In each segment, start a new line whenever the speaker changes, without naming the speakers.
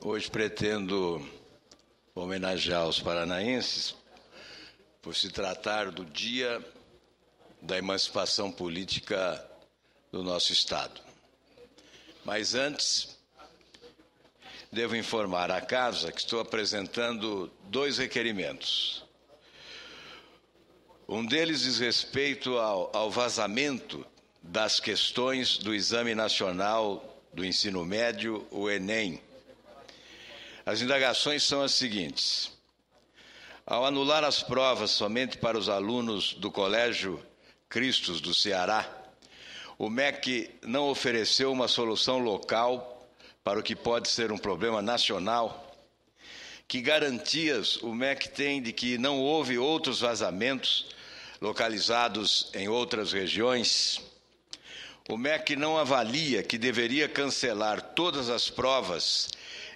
Hoje pretendo homenagear os paranaenses por se tratar do dia da emancipação política do nosso Estado. Mas antes, devo informar à Casa que estou apresentando dois requerimentos. Um deles diz respeito ao, ao vazamento das questões do Exame Nacional do Ensino Médio, o Enem as indagações são as seguintes: ao anular as provas somente para os alunos do Colégio Cristos do Ceará, o MEC não ofereceu uma solução local para o que pode ser um problema nacional? Que garantias o MEC tem de que não houve outros vazamentos localizados em outras regiões? O MEC não avalia que deveria cancelar todas as provas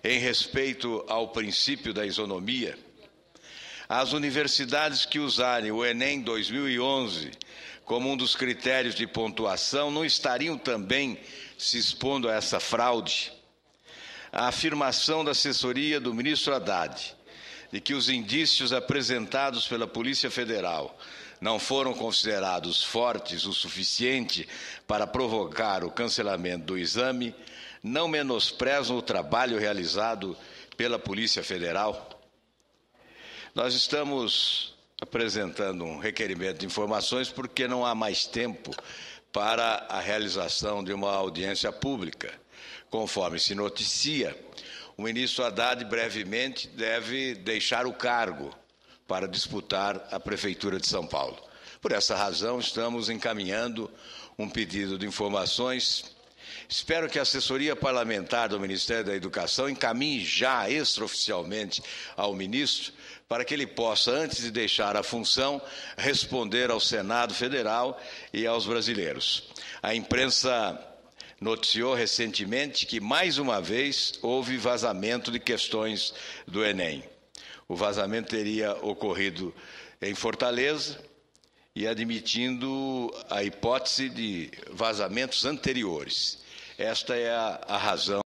em respeito ao princípio da isonomia, as universidades que usarem o Enem 2011 como um dos critérios de pontuação não estariam também se expondo a essa fraude? A afirmação da assessoria do ministro Haddad de que os indícios apresentados pela Polícia Federal não foram considerados fortes o suficiente para provocar o cancelamento do exame, não menosprezam o trabalho realizado pela Polícia Federal? Nós estamos apresentando um requerimento de informações porque não há mais tempo para a realização de uma audiência pública. Conforme se noticia, o ministro Haddad brevemente deve deixar o cargo para disputar a Prefeitura de São Paulo. Por essa razão, estamos encaminhando um pedido de informações Espero que a assessoria parlamentar do Ministério da Educação encaminhe já extraoficialmente ao ministro para que ele possa, antes de deixar a função, responder ao Senado Federal e aos brasileiros. A imprensa noticiou recentemente que, mais uma vez, houve vazamento de questões do Enem. O vazamento teria ocorrido em Fortaleza e admitindo a hipótese de vazamentos anteriores. Esta é a, a razão